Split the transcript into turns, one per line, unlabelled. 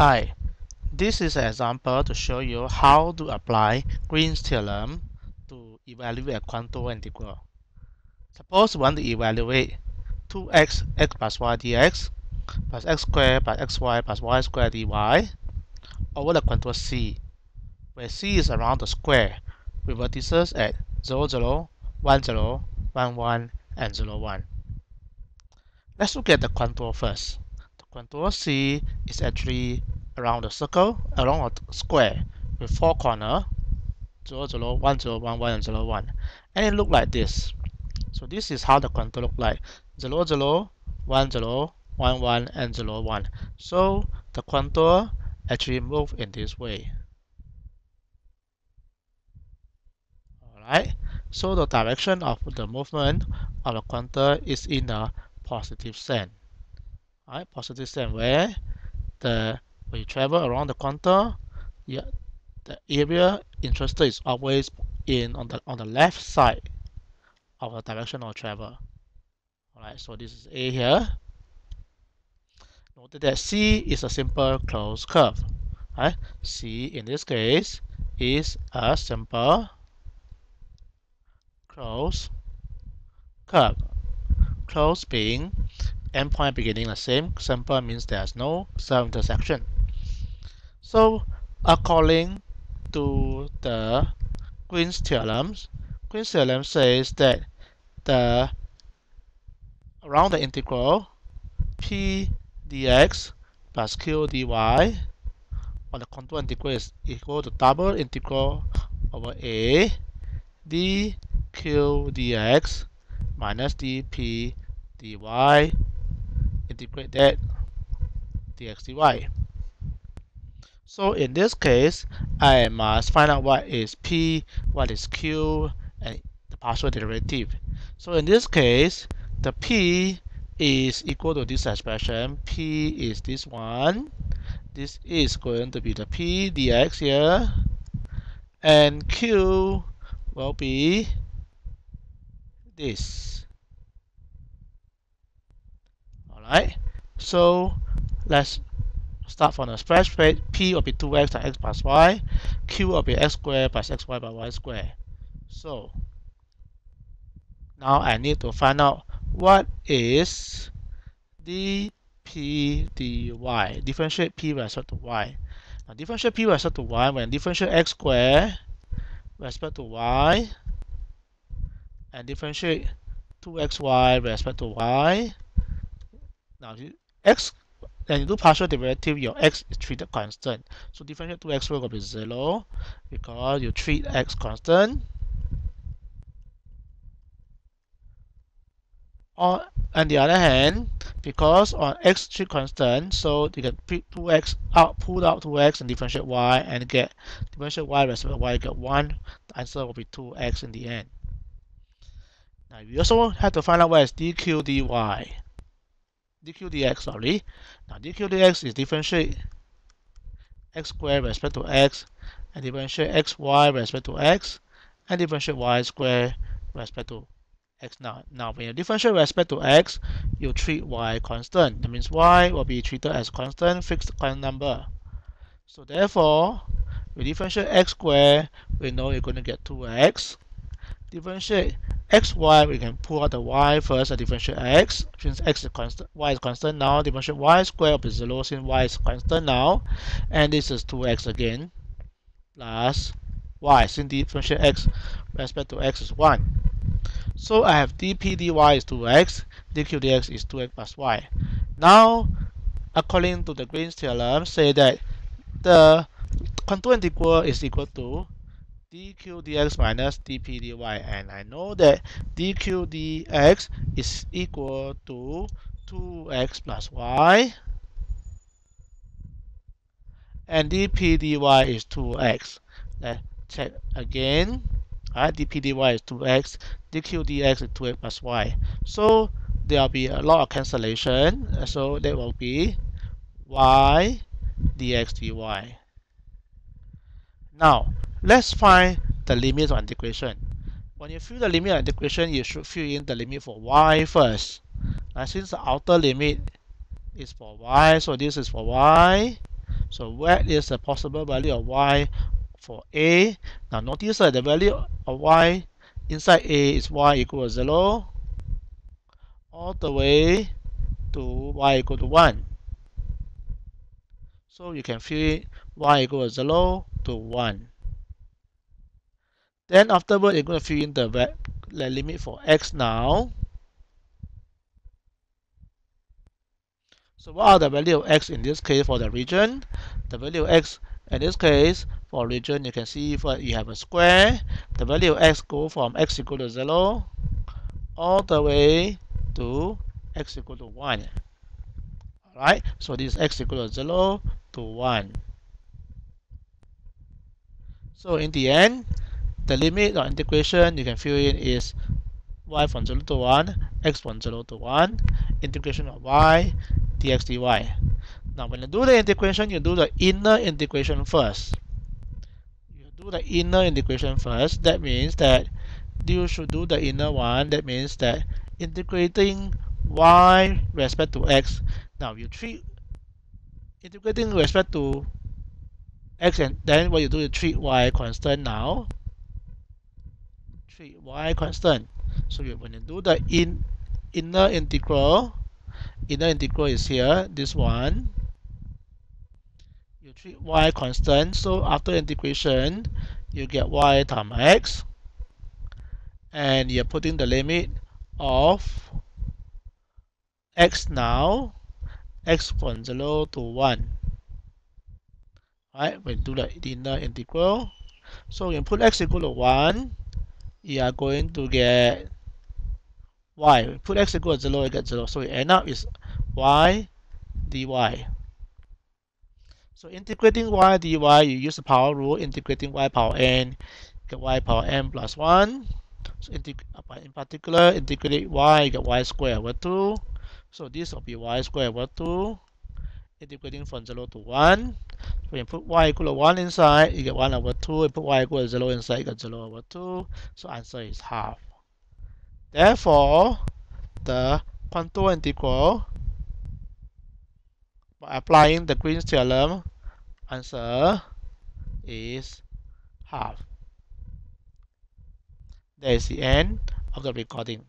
Hi, this is an example to show you how to apply Green's theorem to evaluate a contour integral. Suppose we want to evaluate 2x x plus y dx plus x squared plus xy plus y squared dy over the contour C, where C is around the square with vertices at 0, 0, 1, 0, 1, 1, and 0, 1. Let's look at the contour first. The contour C is actually around the circle, around a square with four corners 0, 0, 1, 0, 1, 1, and 0, 1. And it look like this. So this is how the contour look like 0, 0, 1, 0, 1, 1, and 0, 1. So the contour actually move in this way. Alright, so the direction of the movement of the contour is in a positive sense. Alright, positive sense where the when you travel around the contour, yeah, the area interested is always in on the on the left side of the direction of travel. Alright, so this is A here. Note that C is a simple closed curve. Right? C in this case is a simple closed curve. Closed being endpoint beginning the same, simple means there's no self-intersection. So according to the Green's theorem, Green's theorem says that the around the integral p dx plus q dy on the contour integral is equal to double integral over a dq dx minus dp dy integrate that dx dy. So in this case, I must find out what is P, what is Q, and the partial derivative. So in this case, the P is equal to this expression. P is this one. This is going to be the P dx here. And Q will be this. Alright, so let's start from the spreadsheet, p will be 2x times x plus y, q will be x squared plus xy by y squared. So now I need to find out what is dp dy, differentiate p with respect to y. Now differentiate p with respect to y when differentiate x squared with respect to y and differentiate 2xy with respect to y. Now x then you do partial derivative, your x is treated constant. So differentiate 2x squared will be 0 because you treat x constant. On, on the other hand, because on x treat constant, so you can put 2x out, pull out 2x and differentiate y and get differentiate y respect y get 1. The answer will be 2x in the end. Now we also have to find out what is dq dy dq dx, sorry. Now dq dx is differentiate x squared respect to x and differentiate xy respect to x and differentiate y squared respect to x now. Now when you differentiate respect to x, you treat y constant. That means y will be treated as constant fixed constant number. So therefore, we differentiate x squared, we know you're going to get 2x. Differentiate x, y, we can pull out the y first and differentiate x. Since x is constant, y is constant now, differentiate y squared will be 0 since y is constant now. And this is 2x again, plus y, since differentiate x respect to x is 1. So I have dp dy is 2x, dq dx is 2x plus y. Now, according to the Green's theorem, say that the contour integral is equal to dq dx minus dp dy and I know that dq dx is equal to 2x plus y and dp dy is 2x. Let's check again. Alright, dp dy is 2x, dq dx is 2x plus y. So there will be a lot of cancellation. So that will be y dx dy. Now Let's find the limit of integration. When you fill the limit of integration, you should fill in the limit for y first. Now, since the outer limit is for y, so this is for y. So what is the possible value of y for a? Now notice that the value of y inside a is y equal to 0 all the way to y equal to 1. So you can fill y equal to 0 to 1. Then afterward, you're going to fill in the, limit for x now. So what are the value of x in this case for the region? The value of x in this case for region, you can see if you have a square, the value of x go from x equal to 0 all the way to x equal to 1. Alright, so this is x equal to 0 to 1. So in the end, the limit of integration you can fill in is y from 0 to 1, x from 0 to 1, integration of y, dx dy. Now when you do the integration, you do the inner integration first. You do the inner integration first. That means that you should do the inner one. That means that integrating y respect to x. Now you treat integrating respect to x and then what you do is treat y constant now. Y constant. So when you do the in inner integral, inner integral is here, this one. You treat y constant, so after integration, you get y times x, and you're putting the limit of x now, x from 0 to 1. Right, we do the inner integral. So you put x equal to 1, you are going to get y. Put x equal to 0, you get 0. So you end up is y dy. So integrating y dy, you use the power rule, integrating y power n, get y power n plus 1. So uh, in particular, integrate y, get y squared over 2. So this will be y squared over 2, integrating from 0 to 1. So you put y equal to 1 inside, you get 1 over 2. You put y equal to 0 inside, you get 0 over 2. So answer is half. Therefore, the contour integral by applying the Green's theorem, answer is half. That is the end of the recording.